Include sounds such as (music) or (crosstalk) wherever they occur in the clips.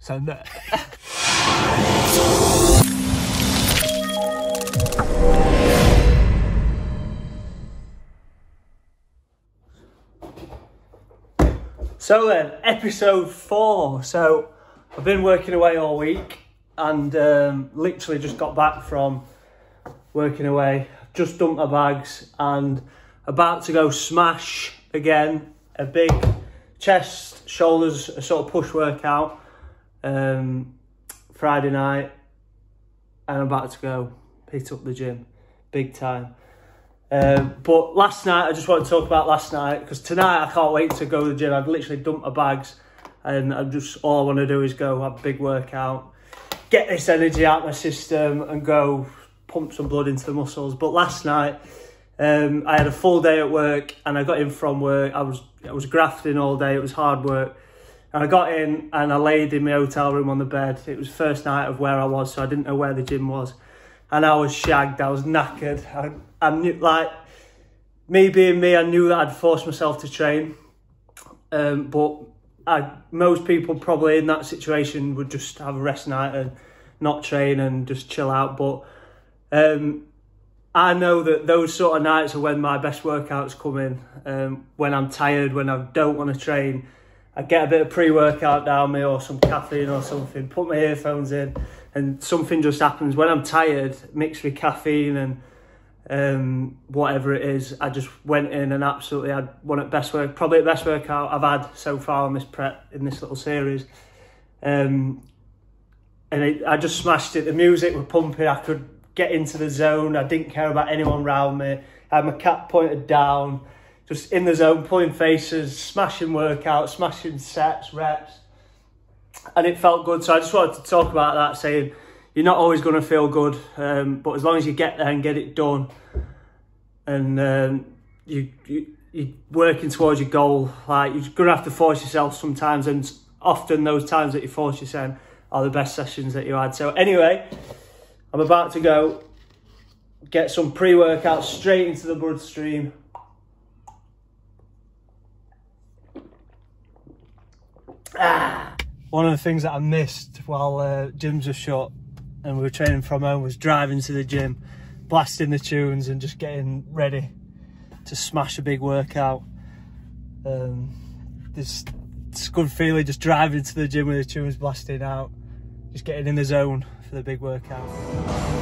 Send. So then, episode four. So I've been working away all week and um, literally just got back from working away. Just dumped my bags and about to go smash again a big chest, shoulders, a sort of push workout um, Friday night. And I'm about to go hit up the gym big time. Um, but last night, I just want to talk about last night because tonight I can't wait to go to the gym. I've literally dumped my bags and I'm just all I want to do is go have a big workout, get this energy out my system and go pump some blood into the muscles. But last night, um, I had a full day at work and I got in from work. I was I was grafting all day. It was hard work. And I got in and I laid in my hotel room on the bed. It was first night of where I was, so I didn't know where the gym was. And I was shagged. I was knackered. I, I knew, like, me being me, I knew that I'd forced myself to train. Um, but I, most people probably in that situation would just have a rest night and not train and just chill out. But um, I know that those sort of nights are when my best workouts come in. Um, when I'm tired, when I don't want to train, I get a bit of pre-workout down me or some caffeine or something, put my earphones in and something just happens. When I'm tired, mixed with caffeine and um, whatever it is, I just went in and absolutely had one at best work, probably the best workout I've had so far on this prep in this little series. Um, and it, I just smashed it. The music was pumping. I could get into the zone. I didn't care about anyone around me. I had my cap pointed down, just in the zone, pulling faces, smashing workouts, smashing sets, reps. And it felt good. So I just wanted to talk about that, saying you're not always going to feel good, um, but as long as you get there and get it done, and um, you, you you're working towards your goal, like you're going to have to force yourself sometimes, and often those times that you force yourself are the best sessions that you had. So anyway, I'm about to go get some pre-workout straight into the bloodstream. Ah. One of the things that I missed while uh, gyms were shut and we were training from home was driving to the gym, blasting the tunes and just getting ready to smash a big workout. Um, this it's good feeling just driving to the gym with the tunes blasting out, just getting in the zone for the big workout.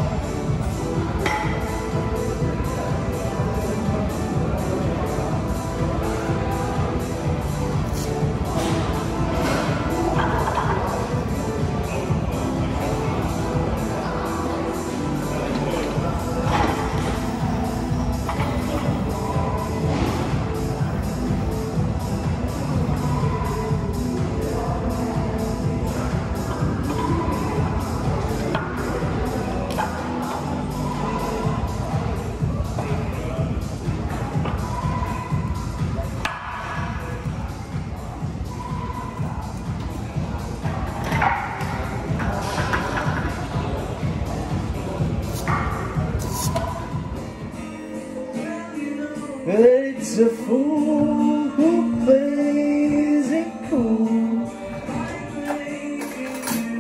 Who plays it cool.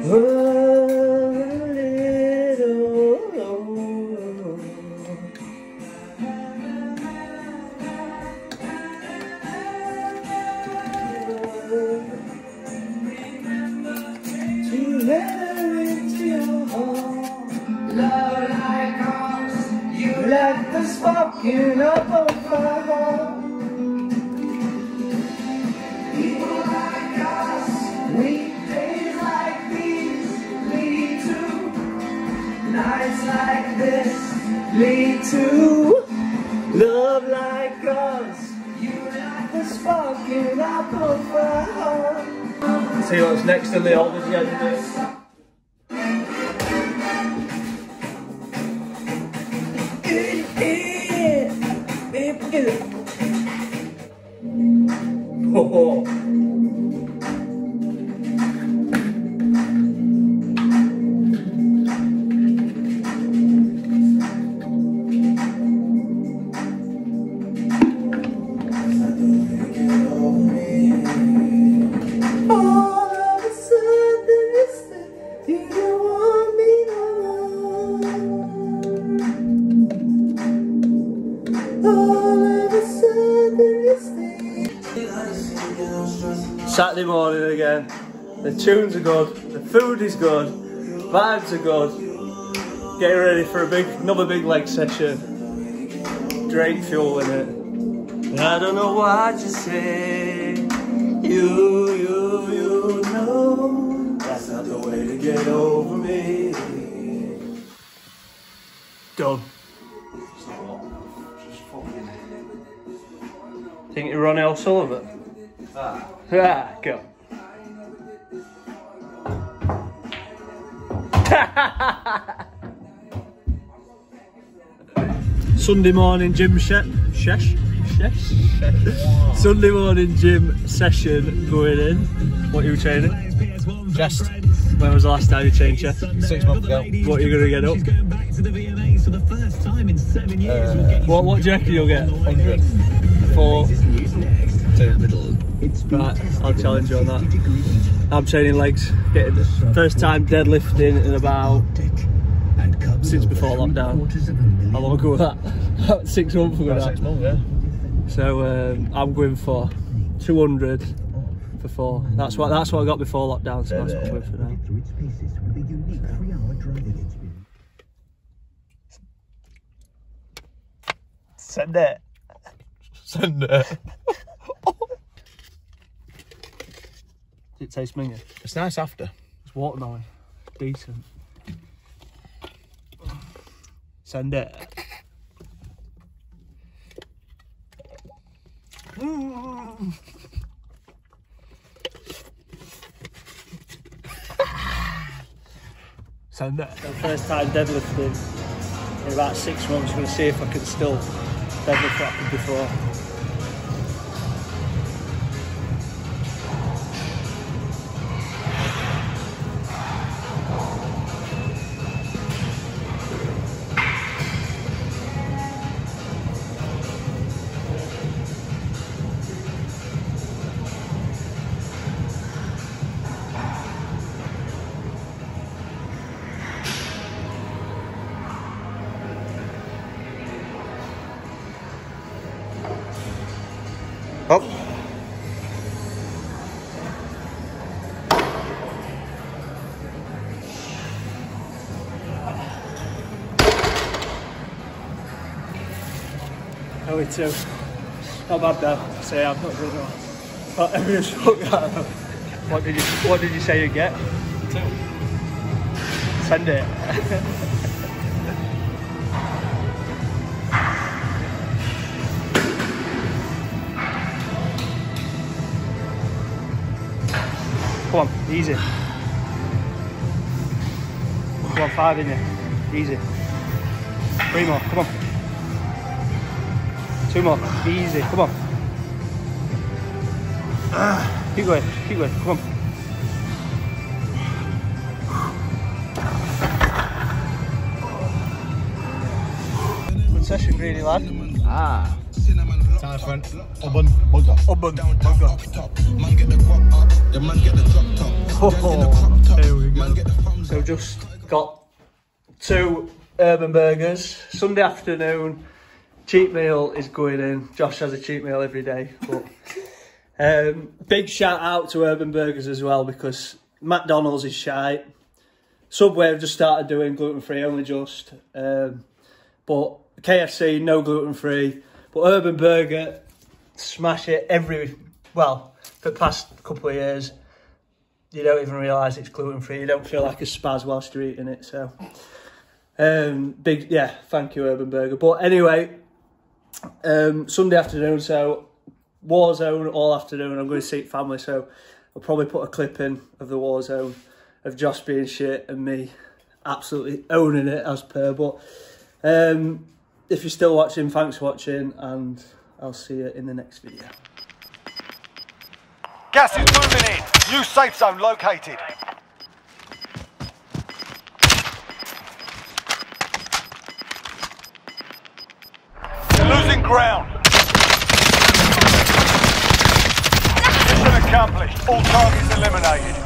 A little. To let into your heart. Love like ours, you Let the sparking up of nights like this. lead to love like us. You like The of my heart. See what's next in the old agenda. Oh. Saturday morning again. The tunes are good, the food is good, vibes are good. Getting ready for a big, another big leg session. Drake fuel in it. I don't know what to say. You, you, you know that's not the way to get over me. Done. Think you're Ronnie O'Sullivan? Ah. Ah, go. Sunday morning gym she- shesh shesh Sunday morning gym session going in. What are you training? Just When was the last time you trained chest? six months ago. What are you gonna get up? Uh, What what do you reckon you'll get? 100. Four. Two. Right, I'll challenge you on that. I'm training legs, getting the first time deadlifting in about since before lockdown. How long ago was that? (laughs) About six months ago. About six months, yeah. So um, I'm going for 200 for four. That's what that's what I got before lockdown. So that's what I'm going for now. through its paces with a unique three-hour driving experience. Send it. Send it. (laughs) It tastes minging. It's nice after. It's watermelon. Decent. Send it. Send it. First time deadlifting in about six months. I'm going to see if I can still deadlift what I could before. It's uh, not bad though. Say I'm not good enough. But every (laughs) shot. What did you What did you say you get? Two. Send it. (laughs) Come on, easy. Come on, five in you. Easy. Three more, come on. Two more, easy, come on. Keep going, keep going, come on. Session, Greeny lad. Ah. Time for an oven bugger. Ubun, bugger. Oh, here we go. So just got two urban burgers. Sunday afternoon, cheat meal is going in. Josh has a cheat meal every day. But um, big shout out to Urban Burgers as well because McDonald's is shite. Subway have just started doing gluten free, only just. Um, but KFC, no gluten free. But Urban Burger, smash it every, well, for the past couple of years. You don't even realise it's gluten free. You don't feel like a spaz whilst you're eating it. So, um, big, yeah, thank you, Urban Burger. But anyway, um, Sunday afternoon, so war zone all afternoon. I'm going to see family, so I'll probably put a clip in of the war zone of Josh being shit and me absolutely owning it as per. But um, if you're still watching, thanks for watching, and I'll see you in the next video. Gas is moving in. New safe zone located. You're losing ground. Mission accomplished. All targets eliminated.